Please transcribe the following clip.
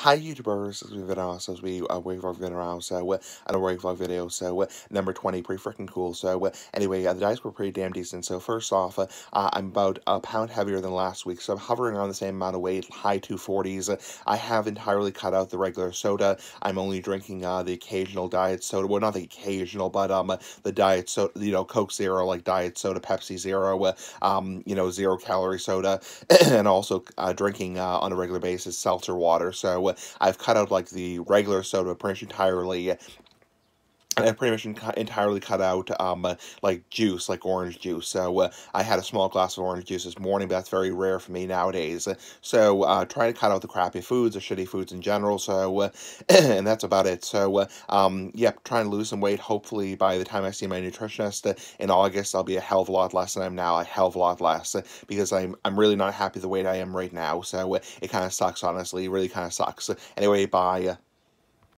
Hi YouTubers, this is Video, so we uh, weight vlog video, so uh, and a weight vlog video, so uh, number 20, pretty freaking cool, so uh, anyway, uh, the dice were pretty damn decent, so first off, uh, I'm about a pound heavier than last week, so I'm hovering around the same amount of weight, high 240s, I have entirely cut out the regular soda, I'm only drinking uh, the occasional diet soda, well not the occasional, but um, the diet soda, you know, Coke Zero, like diet soda, Pepsi Zero, uh, um, you know, zero calorie soda, and also uh, drinking uh, on a regular basis seltzer water, so I've cut out like the regular soda pretty entirely I pretty much entirely cut out um, uh, like juice, like orange juice. So uh, I had a small glass of orange juice this morning, but that's very rare for me nowadays. So uh, try to cut out the crappy foods, the shitty foods in general. So uh, and that's about it. So uh, um, yeah, trying to lose some weight. Hopefully by the time I see my nutritionist in August, I'll be a hell of a lot less than I'm now. A hell of a lot less because I'm I'm really not happy the weight I am right now. So it kind of sucks, honestly. It really kind of sucks. Anyway, bye.